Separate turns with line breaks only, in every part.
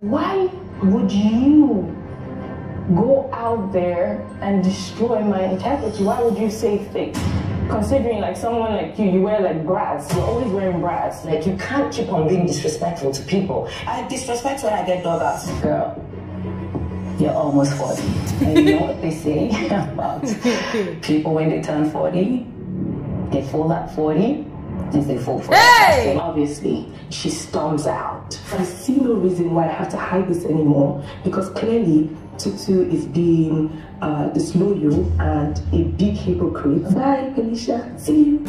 Why would you go out there and destroy my integrity? Why would you say things? Considering like someone like you, you wear like bras. You're always wearing bras. Like you can't keep on being disrespectful to people. I disrespect when I get out. Girl, you're almost 40. And you know what they say about people when they turn 40? They fall at 40 and they fall for hey! Obviously, she storms out. I see no reason why I have to hide this anymore because clearly Tutu is being uh, disloyal and a big hypocrite. Bye, Felicia. See you.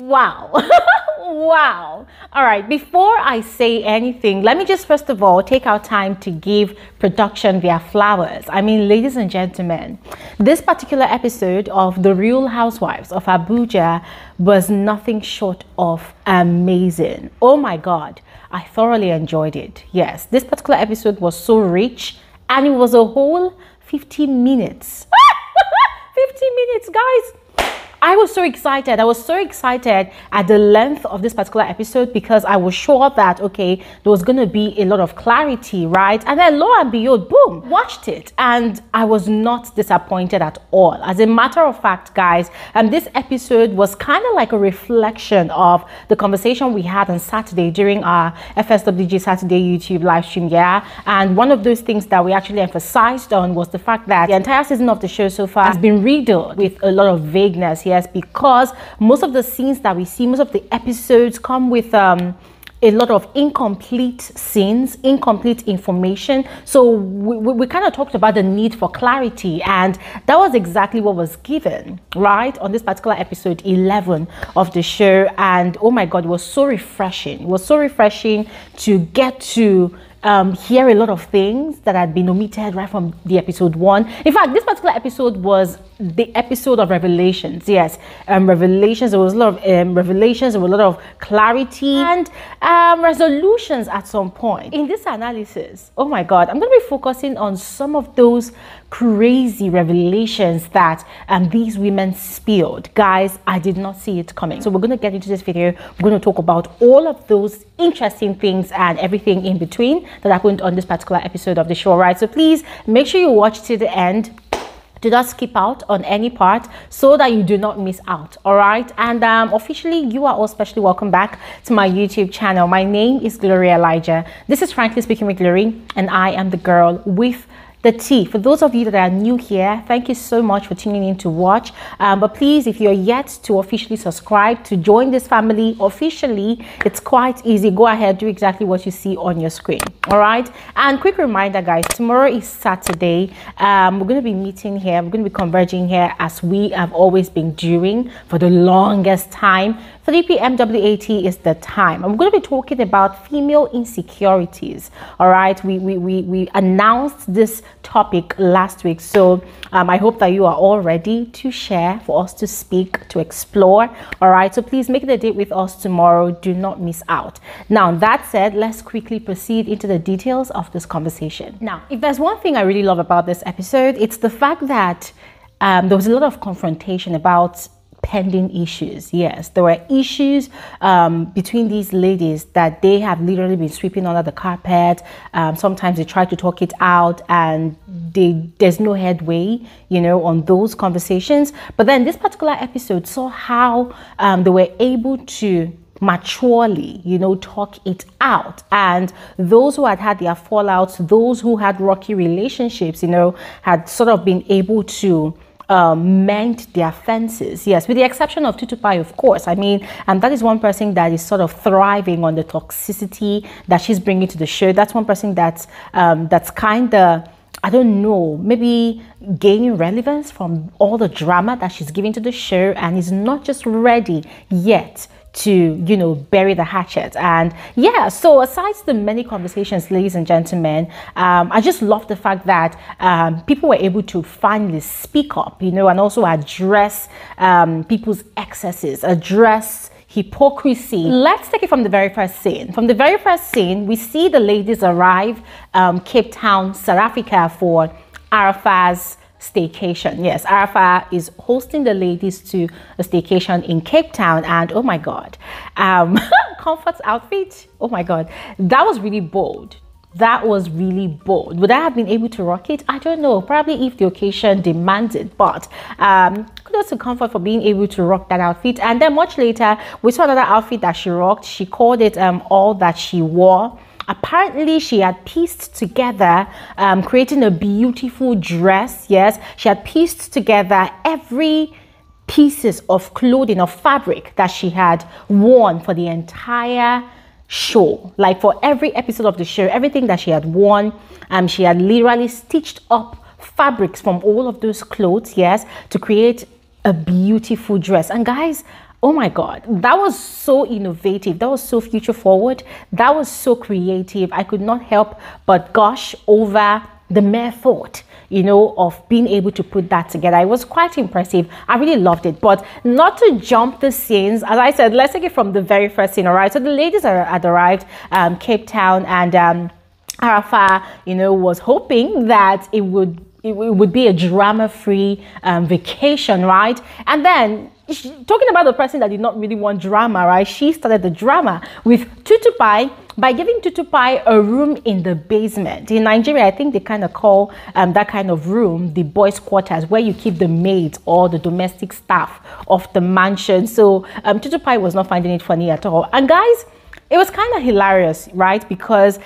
Wow. wow. All right, before I say anything, let me just first of all take our time to give production their flowers. I mean, ladies and gentlemen, this particular episode of The Real Housewives of Abuja was nothing short of amazing. Oh my God, I thoroughly enjoyed it. Yes, this particular episode was so rich and it was a whole 15 minutes. 15 minutes, guys I was so excited. I was so excited at the length of this particular episode because I was sure that, okay, there was going to be a lot of clarity, right? And then lo and behold, boom, watched it. And I was not disappointed at all. As a matter of fact, guys, and um, this episode was kind of like a reflection of the conversation we had on Saturday during our FSWG Saturday YouTube live stream, yeah? And one of those things that we actually emphasized on was the fact that the entire season of the show so far has been riddled with a lot of vagueness here because most of the scenes that we see, most of the episodes come with um, a lot of incomplete scenes, incomplete information. So we, we, we, kind of talked about the need for clarity, and that was exactly what was given, right, on this particular episode 11 of the show. And oh my God, it was so refreshing. It was so refreshing to get to um, hear a lot of things that had been omitted right from the episode one. In fact, this particular episode was the episode of revelations. Yes, um, revelations. There was a lot of um, revelations. There was a lot of clarity and um, resolutions at some point. In this analysis, oh my God, I'm going to be focusing on some of those crazy revelations that um, these women spilled. Guys, I did not see it coming. So we're going to get into this video. We're going to talk about all of those interesting things and everything in between that happened on this particular episode of the show, right? So please make sure you watch to the end do not skip out on any part so that you do not miss out all right? And um, officially you are all specially welcome back to my youtube channel. My name is glory elijah. This is frankly speaking with glory and i am the girl with the T. For those of you that are new here, thank you so much for tuning in to watch. Um, but please, if you're yet to officially subscribe to join this family officially, it's quite easy. Go ahead, do exactly what you see on your screen. All right. And quick reminder, guys, tomorrow is Saturday. Um, we're going to be meeting here. We're going to be converging here as we have always been doing for the longest time. 3 p.m. WAT is the time. I'm going to be talking about female insecurities. All right. We, we, we, we announced this topic last week. So um, I hope that you are all ready to share, for us to speak, to explore. All right. So please make the date with us tomorrow. Do not miss out. Now, that said, let's quickly proceed into the details of this conversation. Now, if there's one thing I really love about this episode, it's the fact that um, there was a lot of confrontation about pending issues. Yes, there were issues um, between these ladies that they have literally been sweeping under the carpet. Um, sometimes they try to talk it out and they, there's no headway, you know, on those conversations. But then this particular episode saw how um, they were able to maturely, you know, talk it out. And those who had had their fallouts, those who had rocky relationships, you know, had sort of been able to um, mend their fences. Yes, with the exception of Tutupie, of course. I mean, and that is one person that is sort of thriving on the toxicity that she's bringing to the show. That's one person that's um, that's kind of I don't know, maybe gaining relevance from all the drama that she's giving to the show and is not just ready yet to, you know, bury the hatchet. And yeah, so aside the many conversations, ladies and gentlemen, um, I just love the fact that um, people were able to finally speak up, you know, and also address um, people's excesses, address hypocrisy. Let's take it from the very first scene. From the very first scene, we see the ladies arrive um, Cape Town, South Africa for Arafa's staycation. Yes, Arafa is hosting the ladies to a staycation in Cape Town, and oh my God, um, comfort outfit. Oh my God, that was really bold that was really bold. Would I have been able to rock it? I don't know. Probably if the occasion demanded, but um, kudos to Comfort for being able to rock that outfit. And then much later, we saw another outfit that she rocked. She called it um, All That She Wore. Apparently, she had pieced together, um, creating a beautiful dress. Yes, she had pieced together every pieces of clothing or fabric that she had worn for the entire show. Like for every episode of the show, everything that she had worn, um, she had literally stitched up fabrics from all of those clothes, yes, to create a beautiful dress. And guys, oh my god that was so innovative that was so future forward that was so creative i could not help but gush over the mere thought you know, of being able to put that together. It was quite impressive. I really loved it. But not to jump the scenes, as I said, let's take it from the very first scene, all right? So the ladies are, had arrived um, Cape Town and um, Arafa, you know, was hoping that it would it, would be a drama-free um, vacation, right? And then talking about the person that did not really want drama, right? She started the drama with Tutupie by giving Tutupie a room in the basement. In Nigeria, I think they kind of call um, that kind of room the boys' quarters, where you keep the maids or the domestic staff of the mansion. So um, Tutupie was not finding it funny at all. And guys, it was kind of hilarious, right? Because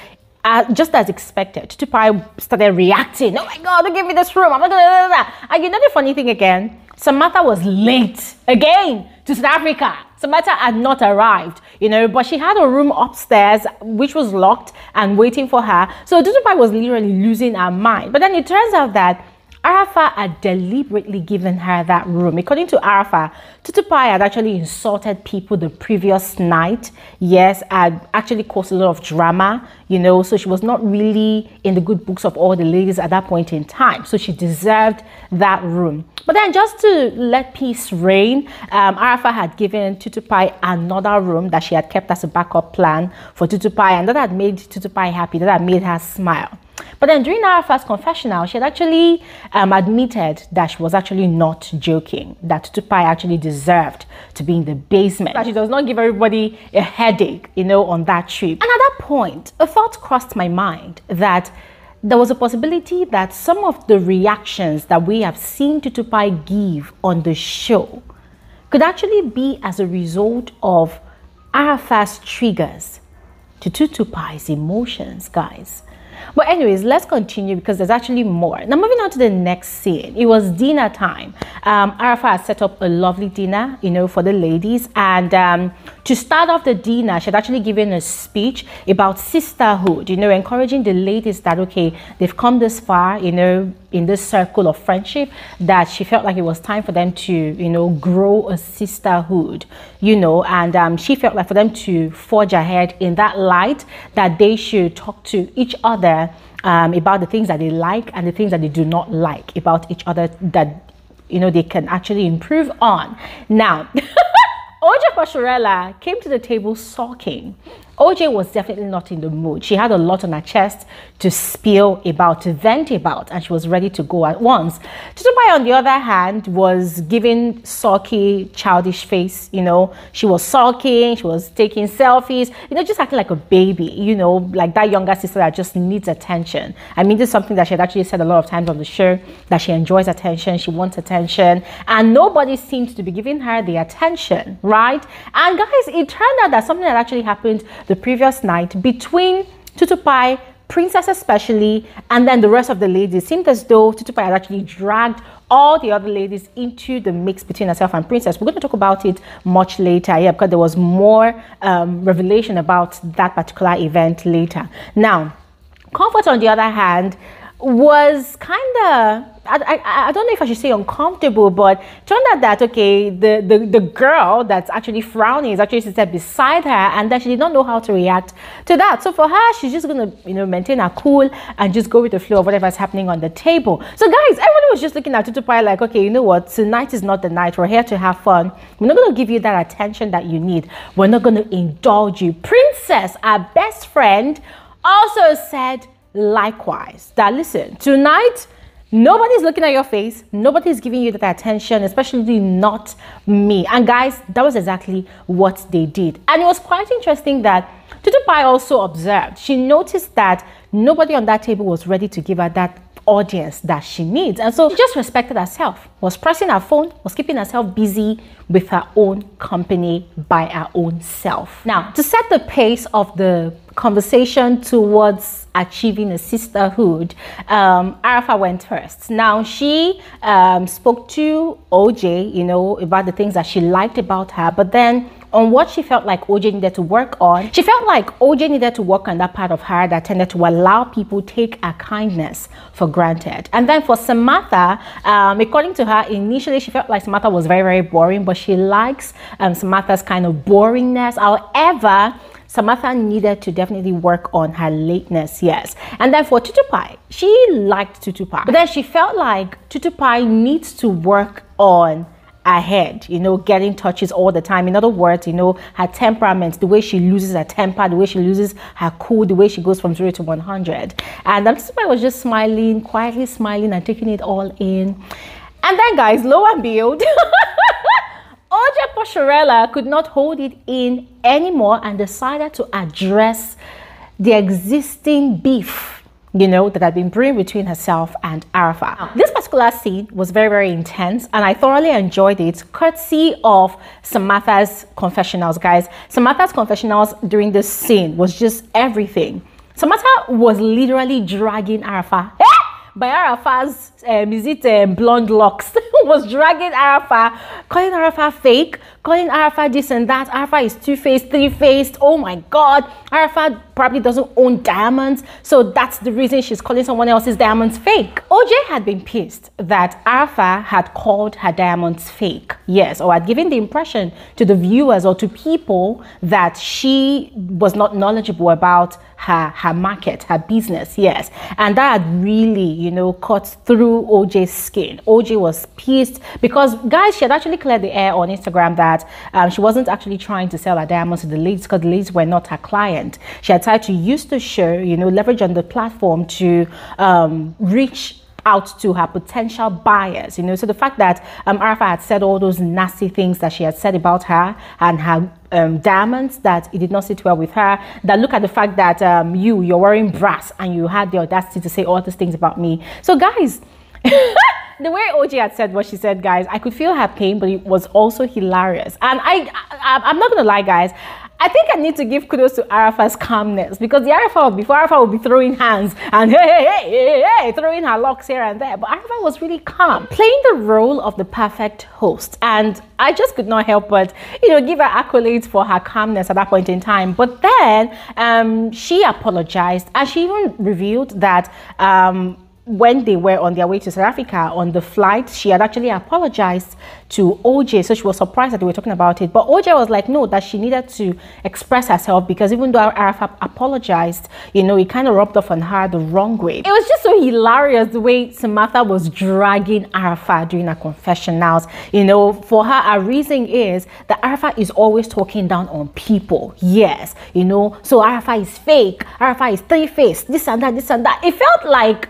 uh, just as expected, Tutupie started reacting. Oh my God, don't give me this room. I'm not gonna. And you know the funny thing again? Samantha was late again to South Africa. Samantha had not arrived, you know, but she had a room upstairs which was locked and waiting for her. So Tutupie was literally losing her mind. But then it turns out that Arafa had deliberately given her that room. According to Arafa, Tutupie had actually insulted people the previous night. Yes, had actually caused a lot of drama, you know, so she was not really in the good books of all the ladies at that point in time. So she deserved that room. But then just to let peace reign, um, Arafa had given Tutupie another room that she had kept as a backup plan for Tutupie and that had made Tutupie happy, that had made her smile. But then during our first confessional, she had actually um, admitted that she was actually not joking, that Tupai actually deserved to be in the basement. That she does not give everybody a headache, you know, on that trip. And at that point, a thought crossed my mind that there was a possibility that some of the reactions that we have seen Tutupie give on the show could actually be as a result of Arafat's triggers to Tutupie's emotions, guys. But anyways, let's continue because there's actually more. Now moving on to the next scene. It was dinner time. Um, Arafa had set up a lovely dinner, you know, for the ladies. And um, to start off the dinner, she had actually given a speech about sisterhood, you know, encouraging the ladies that, okay, they've come this far, you know, in this circle of friendship that she felt like it was time for them to, you know, grow a sisterhood, you know, and um, she felt like for them to forge ahead in that light that they should talk to each other um, about the things that they like and the things that they do not like about each other that, you know, they can actually improve on. Now, OJ Posharella came to the table sulking OJ was definitely not in the mood. She had a lot on her chest to spill about, to vent about, and she was ready to go at once. Tutupie, on the other hand, was giving sulky, childish face. You know, she was sulking, she was taking selfies, you know, just acting like a baby, you know, like that younger sister that just needs attention. I mean, this is something that she had actually said a lot of times on the show that she enjoys attention, she wants attention, and nobody seemed to be giving her the attention, right? And guys, it turned out that something had actually happened the previous night between Tutupie, Princess especially, and then the rest of the ladies. It seemed as though Tutupie had actually dragged all the other ladies into the mix between herself and Princess. We're going to talk about it much later, yeah, because there was more um, revelation about that particular event later. Now, Comfort, on the other hand, was kind of I, I, I, don't know if I should say uncomfortable, but turned out that okay, the, the, the girl that's actually frowning is actually sitting beside her, and that she did not know how to react to that. So for her, she's just gonna you know maintain her cool and just go with the flow of whatever's happening on the table. So guys, everybody was just looking at Tutupie like, okay, you know what? Tonight is not the night. We're here to have fun. We're not gonna give you that attention that you need. We're not gonna indulge you. Princess, our best friend, also said likewise that listen tonight Nobody's looking at your face. Nobody's giving you that attention, especially not me. And guys, that was exactly what they did. And it was quite interesting that Tutupie also observed. She noticed that nobody on that table was ready to give her that audience that she needs. And so she just respected herself, was pressing her phone, was keeping herself busy with her own company by her own self. Now, to set the pace of the conversation towards achieving a sisterhood, um, Arafa went first. Now, she um, spoke to OJ, you know, about the things that she liked about her, but then on what she felt like OJ needed to work on. She felt like OJ needed to work on that part of her that tended to allow people take her kindness for granted. And then for Samantha, um, according to her, initially she felt like Samantha was very, very boring, but she likes um, Samantha's kind of boringness. However, Samantha needed to definitely work on her lateness, yes. And then for Tutupie, she liked Tutupie, but then she felt like Tutupie needs to work on ahead, you know, getting touches all the time. In other words, you know, her temperament, the way she loses her temper, the way she loses her cool, the way she goes from zero to 100. And um, I was just smiling, quietly smiling and taking it all in. And then, guys, lo and behold, OJ Posharella could not hold it in anymore and decided to address the existing beef you know, that had been brewing between herself and Arafa. This particular scene was very, very intense, and I thoroughly enjoyed it, courtesy of Samantha's confessionals, guys. Samantha's confessionals during this scene was just everything. Samantha was literally dragging Arafa. By Arafa's, um, is it um, blonde locks, was dragging Arafa, calling Arafa fake, calling Arafa this and that. Arafa is two-faced, three-faced. Oh my God. Arafa probably doesn't own diamonds. So that's the reason she's calling someone else's diamonds fake. OJ had been pissed that Arafa had called her diamonds fake. Yes, or had given the impression to the viewers or to people that she was not knowledgeable about her, her market, her business. Yes. And that had really, you know, cut through OJ's skin. OJ was pissed because, guys, she had actually cleared the air on Instagram that um, she wasn't actually trying to sell her diamonds to the leads because the leads were not her client. She had tried to use the show, you know, leverage on the platform to um, reach out to her potential buyers, you know. So the fact that um, had said all those nasty things that she had said about her and her um, diamonds, that it did not sit well with her. That look at the fact that um, you, you're wearing brass and you had the audacity to say all these things about me. So guys, the way OJ had said what she said, guys, I could feel her pain, but it was also hilarious. And I, I I'm not gonna lie, guys. I think I need to give kudos to Arafa's calmness because the Arafa before Arafa would be throwing hands and hey, hey, hey, hey, throwing her locks here and there. But Arafa was really calm, playing the role of the perfect host. And I just could not help but, you know, give her accolades for her calmness at that point in time. But then um, she apologized and she even revealed that um, when they were on their way to South Africa on the flight, she had actually apologized to OJ. So she was surprised that they were talking about it. But OJ was like, no, that she needed to express herself because even though Arafa apologized, you know, it kind of rubbed off on her the wrong way. It was just so hilarious the way Samantha was dragging Arafa during her confessionals. You know, for her, a reason is that Arafa is always talking down on people. Yes, you know, so Arafa is fake, Arafa is three-faced, this and that, this and that. It felt like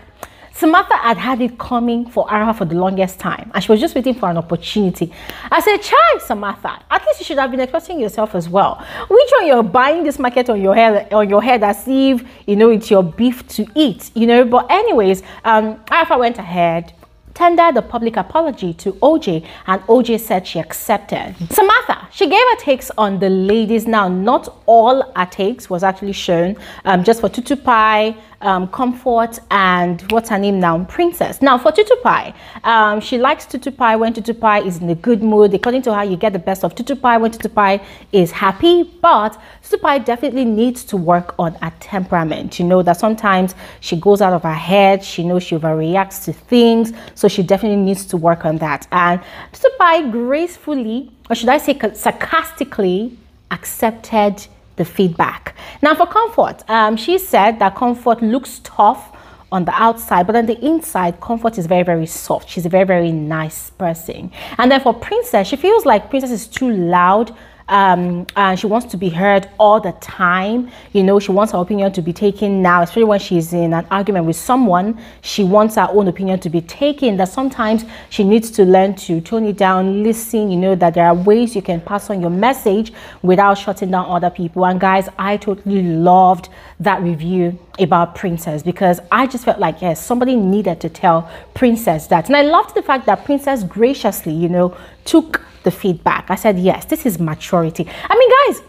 Samantha had had it coming for Arafa for the longest time, and she was just waiting for an opportunity. I said, "Try, Samantha. At least you should have been expressing yourself as well. Which one you're buying this market on your head, on your head, as if you know it's your beef to eat, you know?" But anyways, um, Arafa went ahead tendered a public apology to OJ and OJ said she accepted. Samantha, she gave her takes on the ladies. Now, not all her takes was actually shown, um, just for Tutupie, um, Comfort, and what's her name now? Princess. Now, for Tutupie, um, she likes Tutu Pie when Tutu Pie is in a good mood. According to her, you get the best of Tutu Pie when Tutu Pie is happy, but Tutu Pie definitely needs to work on her temperament. You know that sometimes she goes out of her head, she knows she overreacts to things, so she definitely needs to work on that. And Tutu Pie gracefully, or should I say sarcastically, accepted the feedback. Now for Comfort, um, she said that Comfort looks tough on the outside, but on the inside, Comfort is very, very soft. She's a very, very nice person. And then for Princess, she feels like Princess is too loud um, and she wants to be heard all the time. You know, she wants her opinion to be taken now, especially when she's in an argument with someone. She wants her own opinion to be taken. That sometimes she needs to learn to tone it down, listen. You know that there are ways you can pass on your message without shutting down other people. And guys, I totally loved that review about Princess because I just felt like yes, somebody needed to tell Princess that, and I loved the fact that Princess graciously, you know, took the feedback. I said, yes, this is maturity. I mean, guys,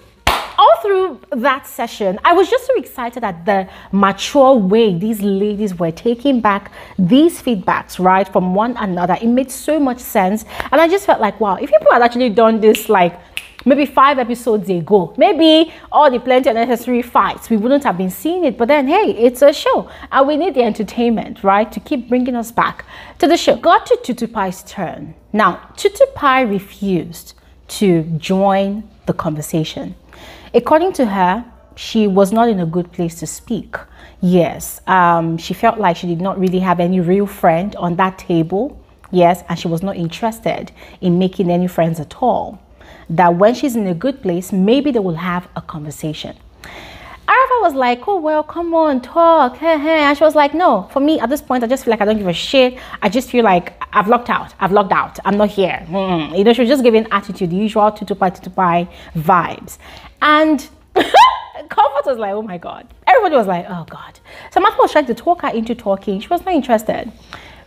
all through that session, I was just so excited at the mature way these ladies were taking back these feedbacks, right, from one another. It made so much sense. And I just felt like, wow, if people had actually done this like maybe five episodes ago, maybe all the plenty unnecessary fights, we wouldn't have been seeing it. But then, hey, it's a show and we need the entertainment, right, to keep bringing us back to the show. Got to Tutupie's turn. Now, Tutupie refused to join the conversation. According to her, she was not in a good place to speak. Yes, um, she felt like she did not really have any real friend on that table. Yes, and she was not interested in making any friends at all that when she's in a good place, maybe they will have a conversation. Arafat was like, oh, well, come on, talk. And she was like, no, for me at this point, I just feel like I don't give a shit. I just feel like I've locked out. I've locked out. I'm not here. Mm-hmm. You know, she was just giving attitude, the usual tutupie tutupie vibes. And Comfort was like, oh my God. Everybody was like, oh God. Samantha was trying to talk her into talking. She was not interested.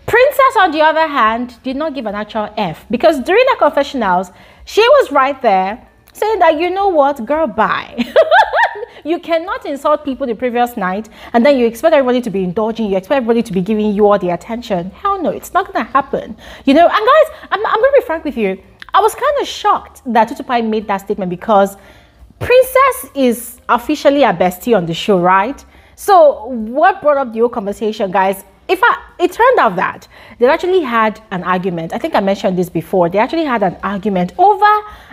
Princess, on the other hand, did not give an actual F because during the confessionals, she was right there saying that, you know what, girl, bye. you cannot insult people the previous night and then you expect everybody to be indulging, you expect everybody to be giving you all the attention. Hell no, it's not going to happen. You know, and guys, I'm, I'm going to be frank with you. I was kind of shocked that Tutupie made that statement because Princess is officially a bestie on the show, right? So, what brought up the whole conversation, guys? if it turned out that they actually had an argument. I think I mentioned this before. They actually had an argument over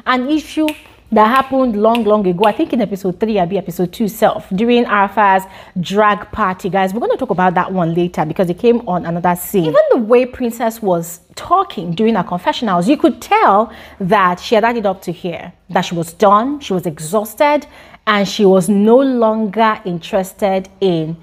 an issue that happened long, long ago. I think in episode three, I'll be episode two self during Arafa's drag party. Guys, we're going to talk about that one later because it came on another scene. Even the way Princess was talking during her confessionals, you could tell that she had added up to here, that she was done, she was exhausted, and she was no longer interested in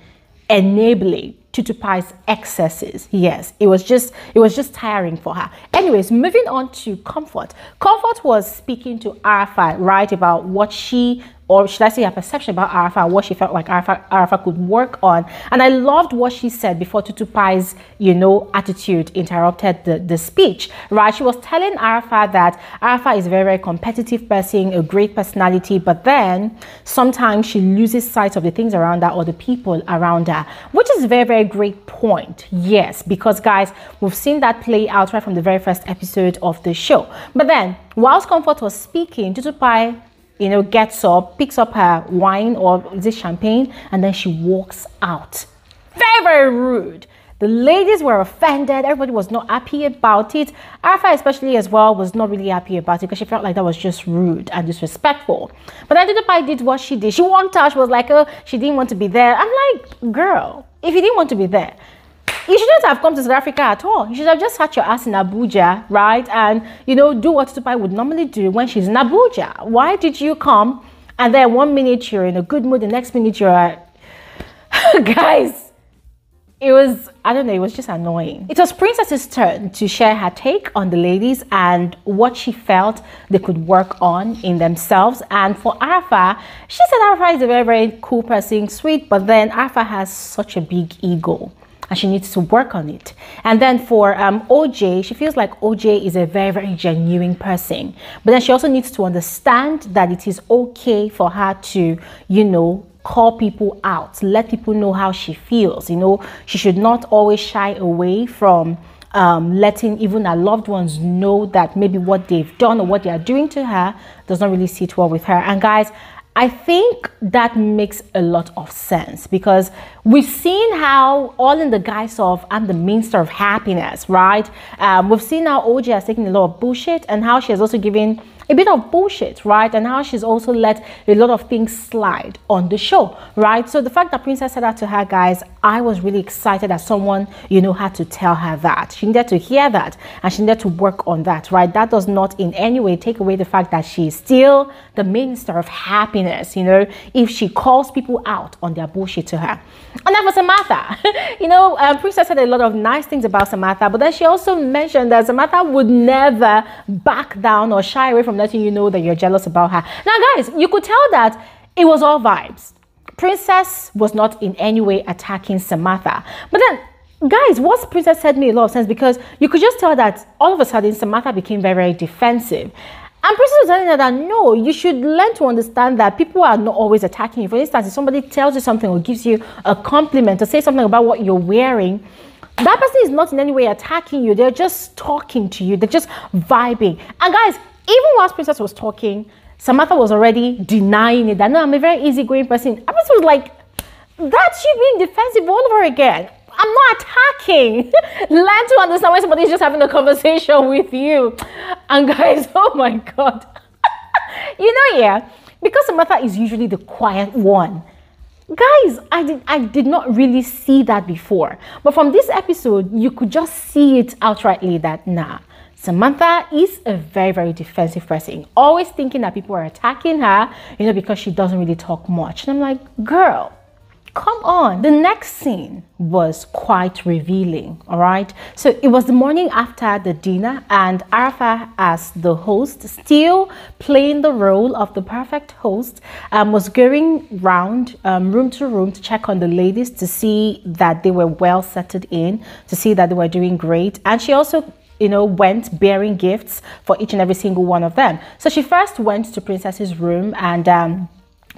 enabling Tutupie's excesses. Yes, it was just it was just tiring for her. Anyways, moving on to Comfort. Comfort was speaking to Arafat, right, about what she or should I say her perception about Arafat, what she felt like Arafat could work on. And I loved what she said before Tutupie's, you know, attitude interrupted the, the speech, right? She was telling Arafat that Arafat is a very, very competitive person, a great personality, but then sometimes she loses sight of the things around her or the people around her, which is a very, very great point. Yes, because guys, we've seen that play out right from the very first episode of the show. But then, whilst Comfort was speaking, Tutupie you know, gets up, picks up her wine or is it champagne, and then she walks out. Very, very rude. The ladies were offended. Everybody was not happy about it. Arafat, especially as well, was not really happy about it because she felt like that was just rude and disrespectful. But Adetupai did what she did. She walked out. She was like, oh, she didn't want to be there. I'm like, girl, if you didn't want to be there, you shouldn't have come to South Africa at all. You should have just sat your ass in Abuja, right? And, you know, do what Tupai would normally do when she's in Abuja. Why did you come and then one minute you're in a good mood, the next minute you're... at... Guys, it was, I don't know, it was just annoying. It was Princess's turn to share her take on the ladies and what she felt they could work on in themselves. And for Arafat, she said Arafat is a very, very cool person, sweet, but then Arafat has such a big ego and she needs to work on it. And then for um, OJ, she feels like OJ is a very, very genuine person. But then she also needs to understand that it is okay for her to, you know, call people out, let people know how she feels. You know, she should not always shy away from um, letting even her loved ones know that maybe what they've done or what they are doing to her does not really sit well with her. And guys, I think that makes a lot of sense because we've seen how all in the guise of I'm the minister of happiness, right? Um, we've seen how OJ has taken a lot of bullshit and how she has also given a bit of bullshit, right? And how she's also let a lot of things slide on the show, right? So the fact that Princess said that to her, guys, I was really excited that someone, you know, had to tell her that. She needed to hear that and she needed to work on that, right? That does not in any way take away the fact that she's still the minister of happiness, you know, if she calls people out on their bullshit to her. And that was Samantha. you know, um, Princess said a lot of nice things about Samantha, but then she also mentioned that Samantha would never back down or shy away from letting you know that you're jealous about her. Now, guys, you could tell that it was all vibes. Princess was not in any way attacking Samantha. But then, guys, what Princess said made a lot of sense because you could just tell that all of a sudden Samantha became very, very defensive. And Princess was telling her that no, you should learn to understand that people are not always attacking you. For instance, if somebody tells you something or gives you a compliment or say something about what you're wearing, that person is not in any way attacking you. They're just talking to you. They're just vibing. And guys, even whilst Princess was talking, Samantha was already denying it. That no, I'm a very easygoing person. I was like, that's you being defensive all over again. I'm not attacking. Learn to understand when somebody's just having a conversation with you. And guys, oh my God. you know, yeah, because Samantha is usually the quiet one. Guys, I did I did not really see that before. But from this episode, you could just see it outrightly that nah. Samantha is a very, very defensive person, always thinking that people are attacking her, you know, because she doesn't really talk much. And I'm like, girl, Come on. The next scene was quite revealing, all right? So it was the morning after the dinner, and Arafa, as the host, still playing the role of the perfect host, um, was going round um, room to room to check on the ladies to see that they were well settled in, to see that they were doing great. And she also you know, went bearing gifts for each and every single one of them. So she first went to Princess's room and um,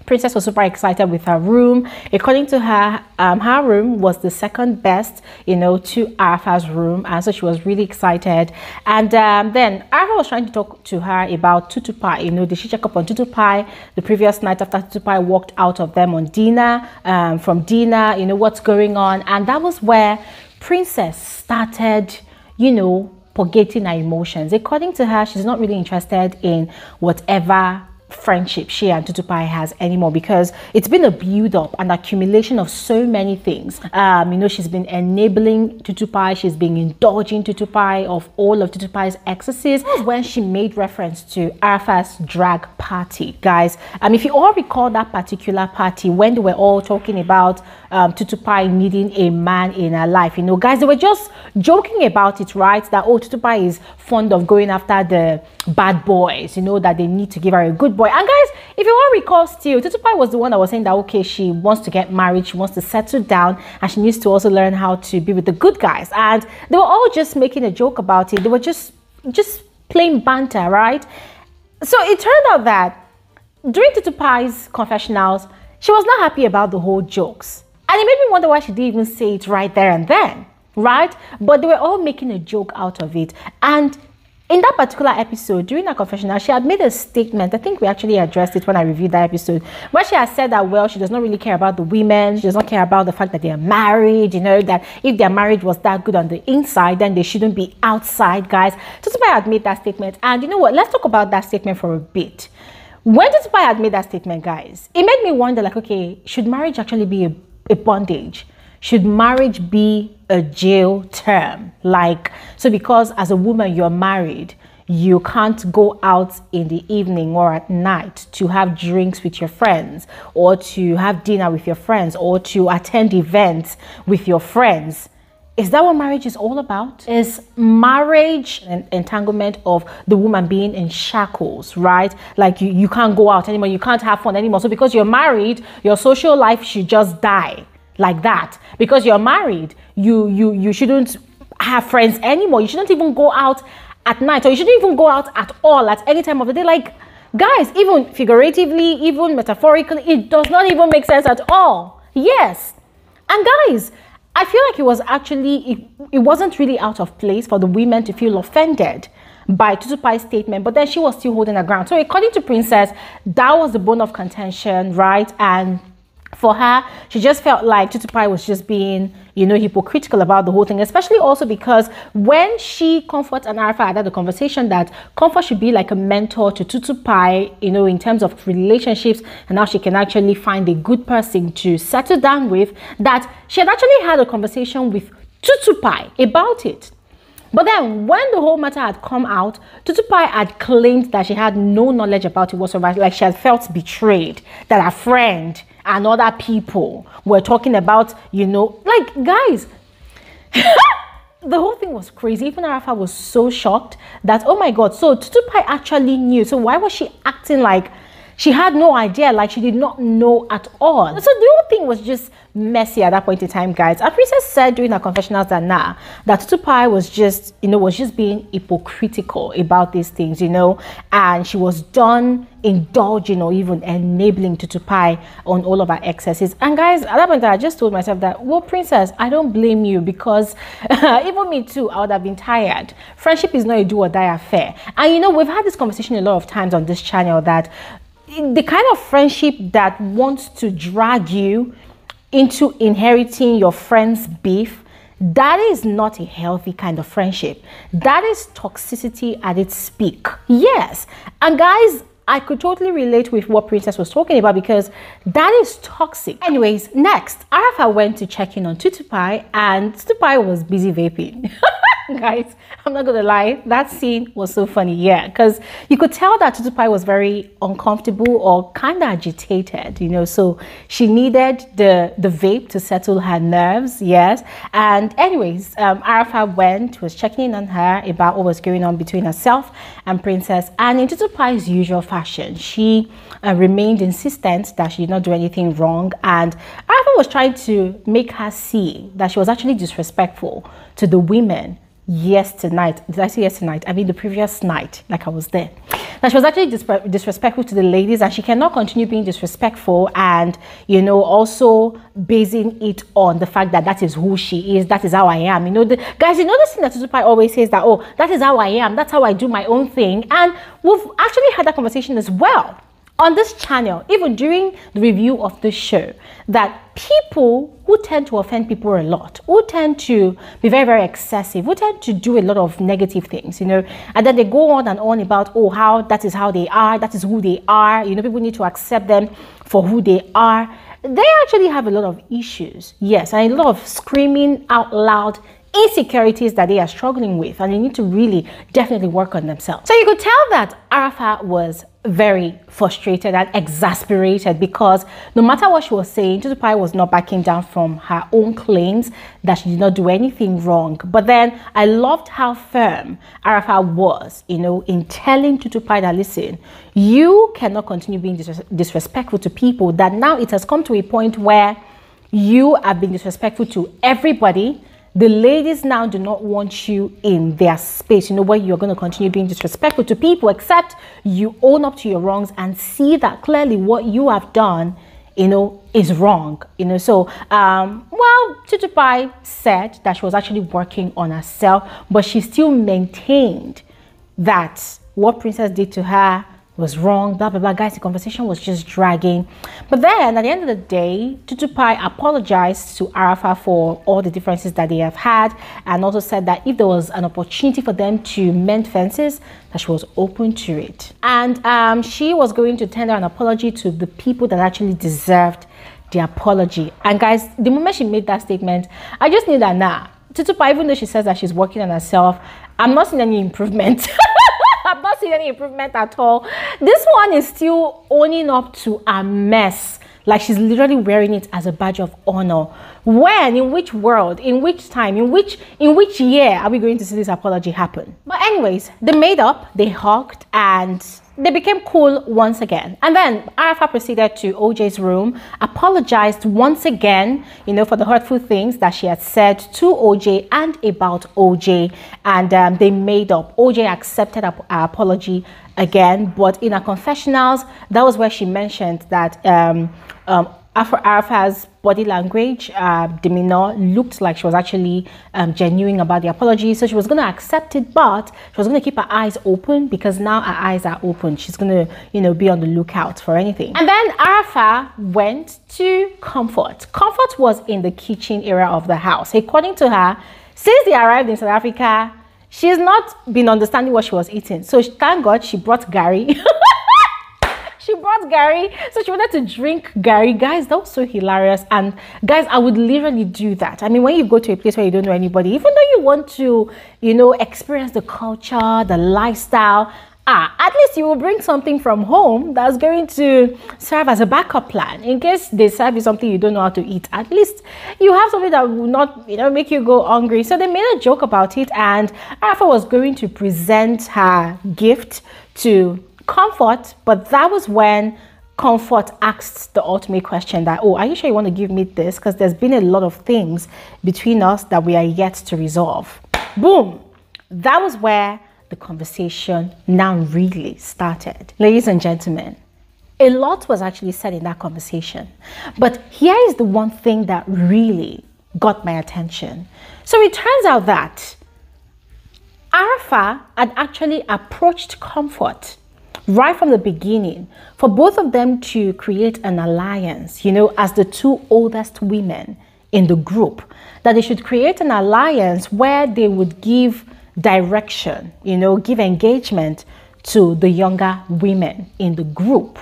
Princess was super excited with her room. According to her, um, her room was the second best, you know, to Arafa's room. And so she was really excited. And um, then Arafa was trying to talk to her about Tutu Pie. You know, did she check up on Tutu Pie the previous night after Tutu Pie walked out of them on dinner, um, from dinner, you know, what's going on. And that was where Princess started, you know, forgetting her emotions. According to her, she's not really interested in whatever friendship she and Tutupie has anymore because it's been a build up and accumulation of so many things. Um, you know, she's been enabling Tutupie, she's been indulging Tutupie of all of Tutupie's excesses when she made reference to Arafa's drag party. Guys, um, if you all recall that particular party when they were all talking about um, Tutupie needing a man in her life, you know, guys, they were just joking about it, right? That, oh, Tutupie is fond of going after the bad boys, you know, that they need to give her a good boy. And guys, if you all recall still, Tutupie was the one that was saying that, okay, she wants to get married, she wants to settle down, and she needs to also learn how to be with the good guys. And they were all just making a joke about it. They were just, just plain banter, right? So it turned out that during Tutupie's confessionals, she was not happy about the whole jokes. And it made me wonder why she didn't even say it right there and then, right? But they were all making a joke out of it. And in that particular episode, during her confessional, she had made a statement. I think we actually addressed it when I reviewed that episode, where she has said that, well, she does not really care about the women. She does not care about the fact that they are married. You know, that if their marriage was that good on the inside, then they shouldn't be outside, guys. Tutupie had made that statement. And you know what? Let's talk about that statement for a bit. When Tutupie had made that statement, guys, it made me wonder, like, okay, should marriage actually be a, a bondage? Should marriage be a jail term? Like, so because as a woman you're married, you can't go out in the evening or at night to have drinks with your friends or to have dinner with your friends or to attend events with your friends. Is that what marriage is all about? Is marriage an entanglement of the woman being in shackles, right? Like you, you can't go out anymore, you can't have fun anymore. So because you're married, your social life should just die like that. Because you're married you you you shouldn't have friends anymore. You shouldn't even go out at night or you shouldn't even go out at all at any time of the day. Like guys even figuratively even metaphorically it does not even make sense at all. Yes. And guys i feel like it was actually it, it wasn't really out of place for the women to feel offended by Tutupie's statement, but then she was still holding her ground. So according to Princess, that was the bone of contention, right? And for her, she just felt like Tutupie was just being, you know, hypocritical about the whole thing, especially also because when she, Comfort, and Arafat had the conversation that Comfort should be like a mentor to Tutupie, you know, in terms of relationships and how she can actually find a good person to settle down with, that she had actually had a conversation with Tutupai about it. But then, when the whole matter had come out, Tutupie had claimed that she had no knowledge about it whatsoever, like she had felt betrayed, that her friend and other people were talking about, you know, like guys. the whole thing was crazy. Even Arafa was so shocked that, oh my God, so Tutupie actually knew. So why was she acting like she had no idea, like she did not know at all. So the whole thing was just messy at that point in time, guys. Princess said during her confessionals that nah, that Tupai was just, you know, was just being hypocritical about these things, you know, and she was done indulging or even enabling Tutupie on all of her excesses. And guys, at that point, I just told myself that, well, princess, I don't blame you because even me too, I would have been tired. Friendship is not a do or die affair. And you know, we've had this conversation a lot of times on this channel that the kind of friendship that wants to drag you into inheriting your friend's beef, that is not a healthy kind of friendship. That is toxicity at its peak. Yes. And guys, I could totally relate with what Princess was talking about because that is toxic. Anyways, next, Arafa went to check in on Tutupie and Tutupie was busy vaping. Guys, I'm not gonna lie, that scene was so funny, yeah, because you could tell that Tutupie was very uncomfortable or kind of agitated, you know, so she needed the, the vape to settle her nerves, yes. And anyways, um, Arafa went, was checking in on her about what was going on between herself and Princess, and in Tutupie's usual fashion, she uh, remained insistent that she did not do anything wrong, and Arafa was trying to make her see that she was actually disrespectful to the women yesterday night. Did I say yesterday night? I mean the previous night, like I was there. Now she was actually disrespectful to the ladies, and she cannot continue being disrespectful and you know also basing it on the fact that that is who she is, that is how I am. You know, the, guys, you know the thing that Tutupie always says that oh, that is how I am, that's how I do my own thing, and we've actually had that conversation as well on this channel, even during the review of this show, that people who tend to offend people a lot, who tend to be very, very excessive, who tend to do a lot of negative things, you know, and then they go on and on about, oh, how that is how they are, that is who they are, you know, people need to accept them for who they are. They actually have a lot of issues, yes, and a lot of screaming out loud insecurities that they are struggling with and they need to really definitely work on themselves. So you could tell that Arafat was very frustrated and exasperated because no matter what she was saying, Tutupie was not backing down from her own claims that she did not do anything wrong. But then I loved how firm Arafat was, you know, in telling Tutupie that, listen, you cannot continue being dis disrespectful to people, that now it has come to a point where you have been disrespectful to everybody the ladies now do not want you in their space, you know, where you're going to continue being disrespectful to people, except you own up to your wrongs and see that clearly what you have done, you know, is wrong. You know, so, um, well, Tutupie said that she was actually working on herself, but she still maintained that what Princess did to her was wrong, blah, blah, blah. Guys, the conversation was just dragging. But then at the end of the day, Tutupie apologized to Arafa for all the differences that they have had and also said that if there was an opportunity for them to mend fences, that she was open to it. And um, she was going to tender an apology to the people that actually deserved the apology. And guys, the moment she made that statement, I just knew that nah, Tutupie, even though she says that she's working on herself, I'm not seeing any improvement. I've not seen any improvement at all. This one is still owning up to a mess. Like she's literally wearing it as a badge of honor. When, in which world, in which time, in which in which year are we going to see this apology happen? But anyways, they made up, they hugged, and they became cool once again. And then Arafa proceeded to OJ's room, apologized once again, you know, for the hurtful things that she had said to OJ and about OJ. And um, they made up. OJ accepted her apology again, but in her confessionals, that was where she mentioned that um, um, Afro Arafa's body language, uh, demeanor looked like she was actually um, genuine about the apology. So she was going to accept it, but she was going to keep her eyes open because now her eyes are open. She's going to, you know, be on the lookout for anything. And then Arafa went to Comfort. Comfort was in the kitchen area of the house. According to her, since they arrived in South Africa, she's not been understanding what she was eating. So thank God she brought garri. she brought garri. So she wanted to drink garri. Guys, that was so hilarious. And guys, I would literally do that. I mean, when you go to a place where you don't know anybody, even though you want to, you know, experience the culture, the lifestyle, ah, at least you will bring something from home that's going to serve as a backup plan in case they serve you something you don't know how to eat. At least you have something that will not, you know, make you go hungry. So they made a joke about it, and Alpha was going to present her gift to Comfort, but that was when Comfort asked the ultimate question that, oh, are you sure you want to give me this? Because there's been a lot of things between us that we are yet to resolve. Boom! That was where the conversation now really started. Ladies and gentlemen, a lot was actually said in that conversation. But here is the one thing that really got my attention. So it turns out that Arafa had actually approached Comfort right from the beginning for both of them to create an alliance, you know, as the two oldest women in the group, that they should create an alliance where they would give direction, you know, give engagement to the younger women in the group.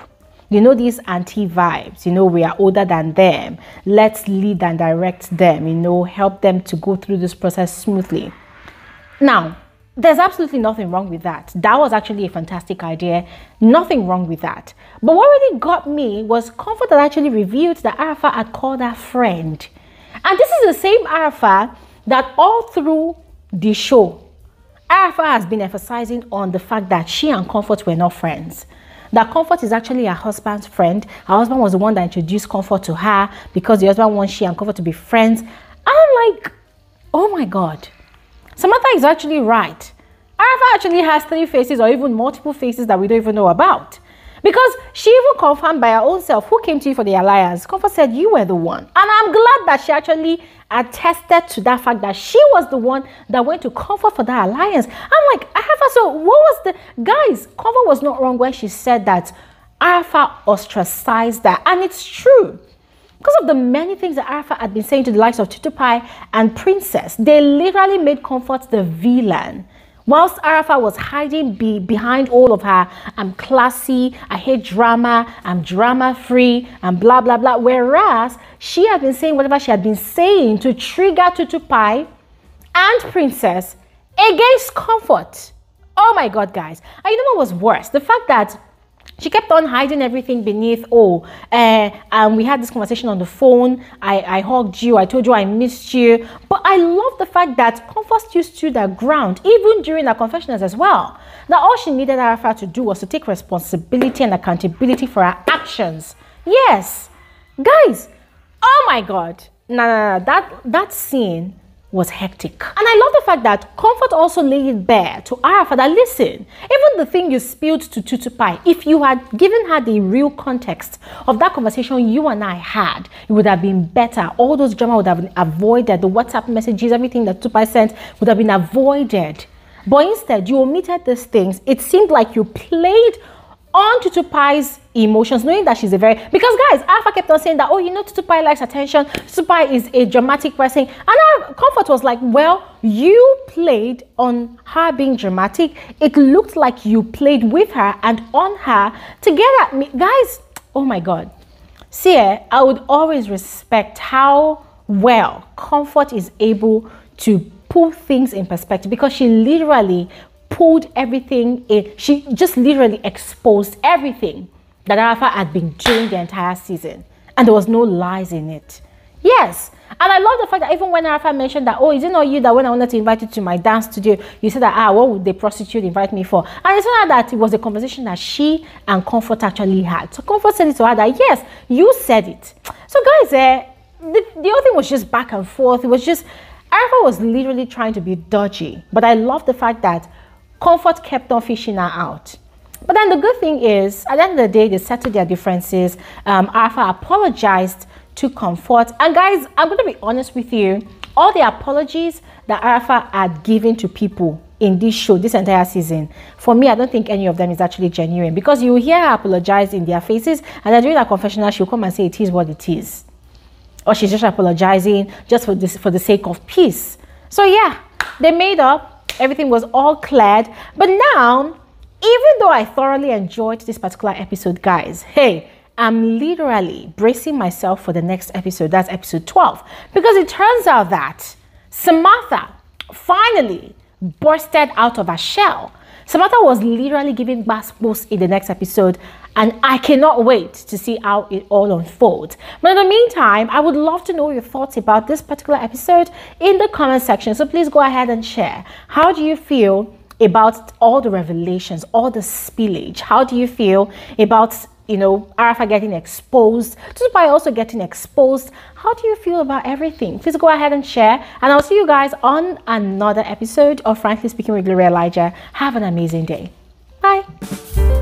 You know, these anti vibes, you know, we are older than them. Let's lead and direct them, you know, help them to go through this process smoothly. Now, there's absolutely nothing wrong with that. That was actually a fantastic idea. Nothing wrong with that. But what really got me was Comfort that actually revealed that Arafa had called her friend. And this is the same Arafa that all through the show, Arafa has been emphasizing on the fact that she and Comfort were not friends. That Comfort is actually her husband's friend. Her husband was the one that introduced Comfort to her because the husband wants she and Comfort to be friends. I'm like, oh my God Samantha is actually right. Arafa actually has three faces or even multiple faces that we don't even know about. Because she even confirmed by her own self who came to you for the alliance. Comfort said you were the one. And I'm glad that she actually attested to that fact that she was the one that went to Comfort for that alliance. I'm like, Arafa, so what was the... Guys, Comfort was not wrong when she said that Arafa ostracized that. And it's true. Because of the many things that Arafa had been saying to the likes of Tutupie and Princess, they literally made Comfort the villain. Whilst Arafa was hiding be behind all of her, I'm classy, I hate drama, I'm drama free, and blah, blah, blah. Whereas she had been saying whatever she had been saying to trigger Tutupie and Princess against Comfort. Oh my God, guys. And you know what was worse? The fact that she kept on hiding everything beneath oh uh, and we had this conversation on the phone. I, I hugged you. I told you i missed you. But i love the fact that comfort still stood her ground even during her confessionals as well. That all she needed Arafa to do was to take responsibility and accountability for her actions. Yes. Guys oh my god. No no no that that scene was hectic. And I love the fact that Comfort also laid it bare to Arafa that listen, even the thing you spilled to Tutupie, if you had given her the real context of that conversation you and I had, it would have been better. All those drama would have been avoided. The WhatsApp messages, everything that Tutupie sent would have been avoided. But instead, you omitted these things. It seemed like you played on Tutupie's emotions, knowing that she's a very because guys, Arafa kept on saying that oh, you know, Tutupie likes attention. Tutupie is a dramatic person, and our comfort was like, well, you played on her being dramatic. It looked like you played with her and on her to get at me, guys. Oh my God, see, eh, I would always respect how well comfort is able to put things in perspective because she literally pulled everything in. She just literally exposed everything that Arafa had been doing the entire season. And there was no lies in it. Yes. And I love the fact that even when Arafa mentioned that, oh, is it not you that when I wanted to invite you to my dance studio, you said that, ah, what would the prostitute invite me for? And it's not that it was a conversation that she and Comfort actually had. So Comfort said it to her that, yes, you said it. So guys, eh, the, the other thing was just back and forth. It was just, Arafa was literally trying to be dodgy. But I love the fact that Comfort kept on fishing her out. But then the good thing is, at the end of the day, they settled their differences. Um, Arafa apologized to Comfort. And guys, I'm going to be honest with you. All the apologies that Arafa had given to people in this show, this entire season, for me, I don't think any of them is actually genuine because you hear her apologize in their faces and then during a confessional, she'll come and say it is what it is. Or she's just apologizing just for this for the sake of peace. So yeah, they made up, everything was all cleared. But now, even though I thoroughly enjoyed this particular episode, guys, hey, I'm literally bracing myself for the next episode. That's episode 12. Because it turns out that Samantha finally bursted out of her shell. Samantha was literally giving goosebumps in the next episode, and I cannot wait to see how it all unfolds. But in the meantime, I would love to know your thoughts about this particular episode in the comment section. So please go ahead and share. How do you feel about all the revelations, all the spillage? How do you feel about you know, Arafa getting exposed, Tutupie also getting exposed. How do you feel about everything? Please go ahead and share. And I'll see you guys on another episode of Frankly Speaking with Glory Elijah. Have an amazing day. Bye.